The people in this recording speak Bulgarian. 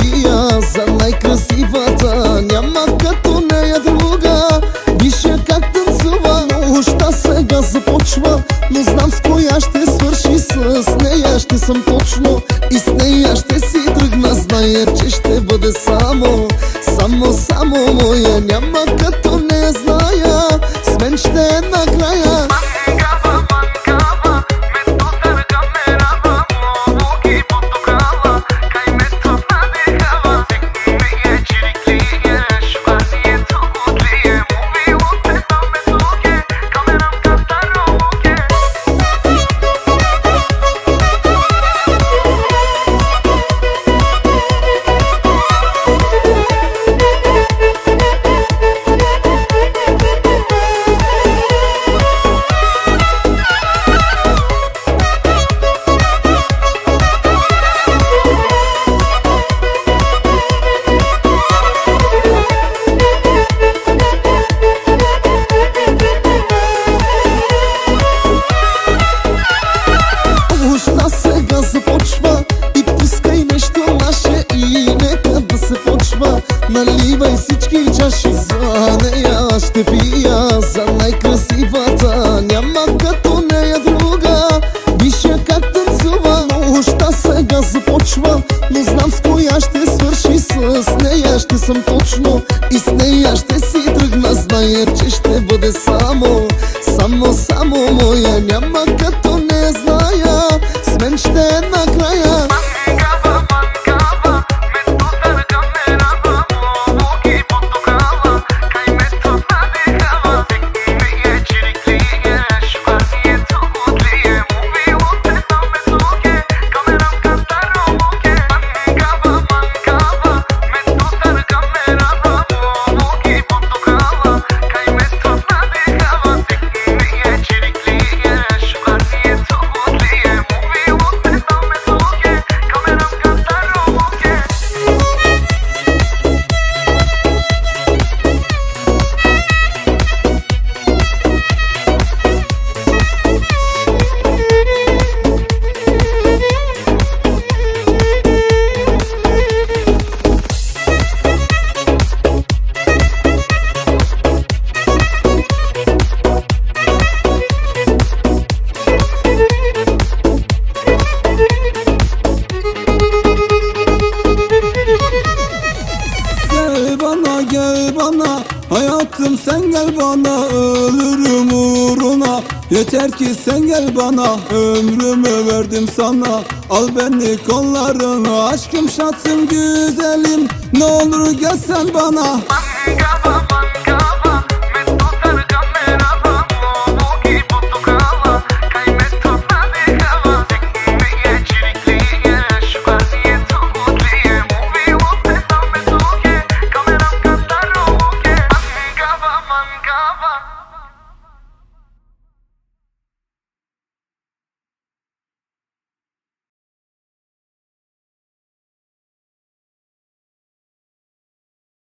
пия за най-красивата. Няма като нея друга. Виж как танцува Нощта сега започва. Но знам с коя ще свърши С нея ще съм точно. И с нея ще си тръгна Зная, че ще бъде само Само, само моя. Няма като Наливай всички чаши За нея ще пия За най-красивата. Няма като нея друга. Виж я как танцува Нощта сега започва. Но знам с коя ще свърши С нея ще съм точно. И с нея ще си тръгна Зная, че ще бъде само Само, само моя. Няма като не зная. С мен ще е накрая Hayatım sen gel bana Ölürüm uğruna. Yeter ki sen gel bana Ömrümü verdim sana. Al beni kollarına Aşkım şatsın güzelim. Ne olur gel sen bana